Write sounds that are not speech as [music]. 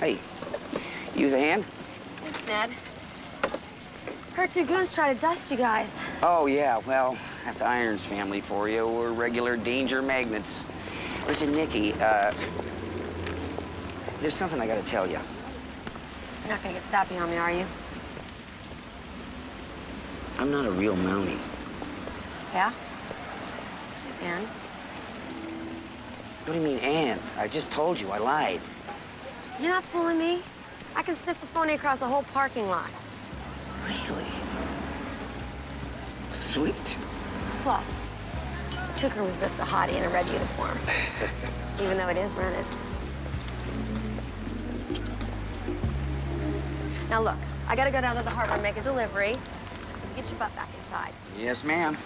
Hey, use a hand? Thanks, Ned. Heard two goons try to dust you guys. Oh, yeah, well, that's Irons family for you. We're regular danger magnets. Listen, Nikki, uh, there's something I gotta tell you. You're not gonna get sappy on me, are you? I'm not a real Mountie. Yeah? And? What do you mean, and? I just told you, I lied. You're not fooling me. I can sniff a phony across a whole parking lot. Really? Sweet. Plus, Cooker was just a hottie in a red uniform. [laughs] Even though it is rented. Now look, I gotta go down to the harbor and make a delivery. You get your butt back inside. Yes, ma'am.